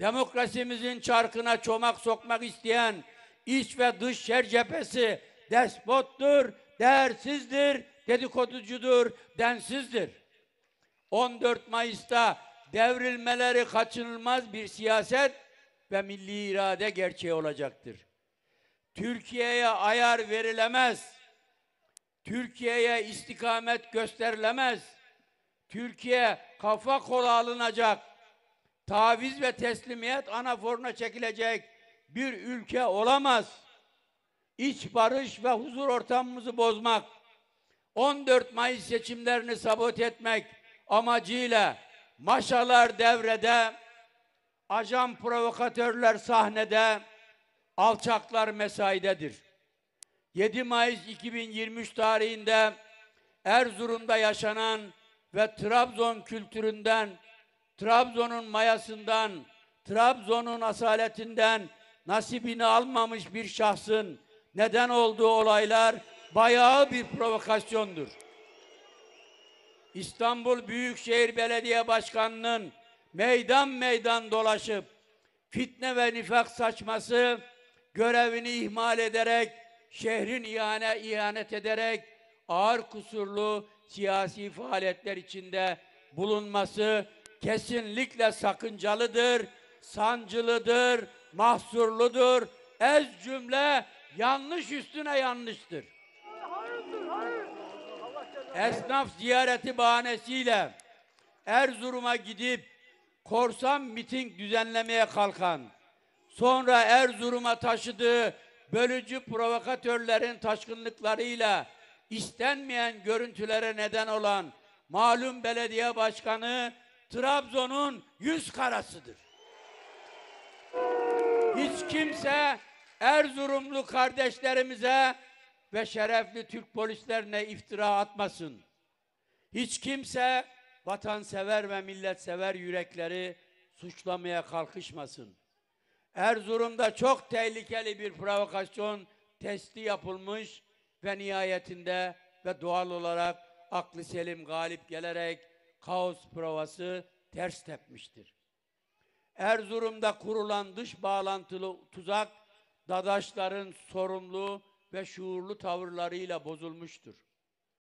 Demokrasimizin çarkına çomak sokmak isteyen iç ve dış şer cephesi despottur, değersizdir, dedikoducudur, densizdir. 14 Mayıs'ta devrilmeleri kaçınılmaz bir siyaset ve milli irade gerçeği olacaktır. Türkiye'ye ayar verilemez. Türkiye'ye istikamet gösterilemez. Türkiye kafa kola alınacak, taviz ve teslimiyet anaforuna çekilecek bir ülke olamaz. İç barış ve huzur ortamımızı bozmak, 14 Mayıs seçimlerini sabote etmek amacıyla maşalar devrede, ajan provokatörler sahnede, alçaklar mesaidedir. 7 Mayıs 2023 tarihinde Erzurum'da yaşanan ve Trabzon kültüründen, Trabzon'un mayasından, Trabzon'un asaletinden nasibini almamış bir şahsın neden olduğu olaylar bayağı bir provokasyondur. İstanbul Büyükşehir Belediye Başkanı'nın meydan meydan dolaşıp fitne ve nifak saçması görevini ihmal ederek şehrin ihane, ihanet ederek ağır kusurlu siyasi faaliyetler içinde bulunması kesinlikle sakıncalıdır, sancılıdır, mahsurludur. Ez cümle yanlış üstüne yanlıştır. Esnaf ziyareti bahanesiyle Erzurum'a gidip korsan miting düzenlemeye kalkan, sonra Erzurum'a taşıdığı bölücü provokatörlerin taşkınlıklarıyla istenmeyen görüntülere neden olan malum belediye başkanı Trabzon'un yüz karasıdır. Hiç kimse Erzurumlu kardeşlerimize ve şerefli Türk polislerine iftira atmasın. Hiç kimse vatansever ve milletsever yürekleri suçlamaya kalkışmasın. Erzurum'da çok tehlikeli bir provokasyon testi yapılmış ve nihayetinde ve doğal olarak aklı selim galip gelerek kaos provası ters tepmiştir. Erzurum'da kurulan dış bağlantılı tuzak, dadaşların sorumlu ve şuurlu tavırlarıyla bozulmuştur.